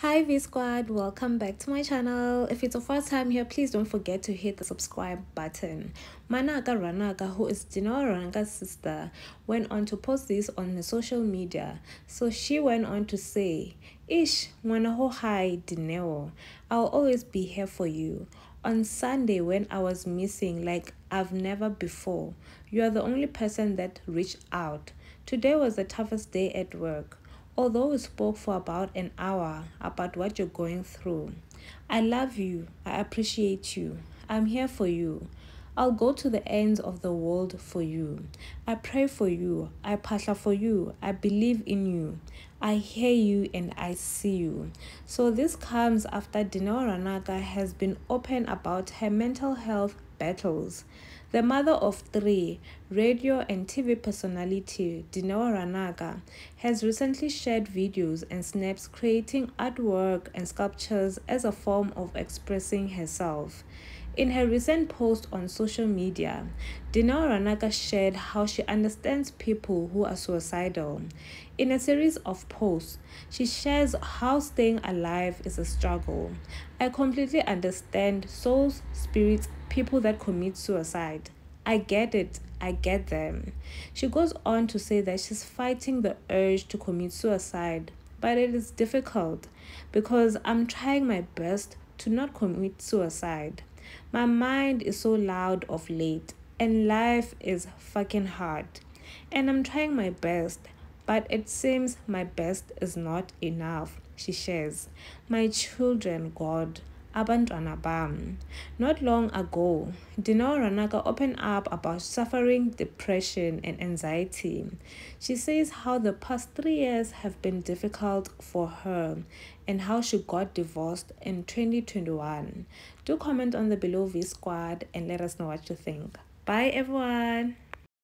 Hi V Squad, welcome back to my channel. If it's your first time here, please don't forget to hit the subscribe button. Manaka Ranaka, who is Dineo Ranaka's sister, went on to post this on the social media. So she went on to say, Ish, ho hi Dineo, I'll always be here for you. On Sunday, when I was missing like I've never before, you are the only person that reached out. Today was the toughest day at work. Although we spoke for about an hour about what you're going through, I love you. I appreciate you. I'm here for you. I'll go to the ends of the world for you. I pray for you. I pasha for you. I believe in you. I hear you and I see you. So this comes after Dineo Ranaka has been open about her mental health battles. The mother of three, radio and TV personality Dineo Ranaka, has recently shared videos and snaps creating artwork and sculptures as a form of expressing herself. In her recent post on social media, Dineo Ranaka shared how she understands people who are suicidal. In a series of posts, she shares how staying alive is a struggle. I completely understand souls, spirits, people that commit suicide. I get it. I get them. She goes on to say that she's fighting the urge to commit suicide, but it is difficult because I'm trying my best to not commit suicide. My mind is so loud of late, and life is fucking hard. And I'm trying my best, but it seems my best is not enough, she shares. My children, God, abantwana bam. Not long ago, Dineo Ranaka opened up about suffering depression and anxiety. She says how the past three years have been difficult for her and how she got divorced in 2021. Do comment on the below V squad and let us know what you think. Bye everyone.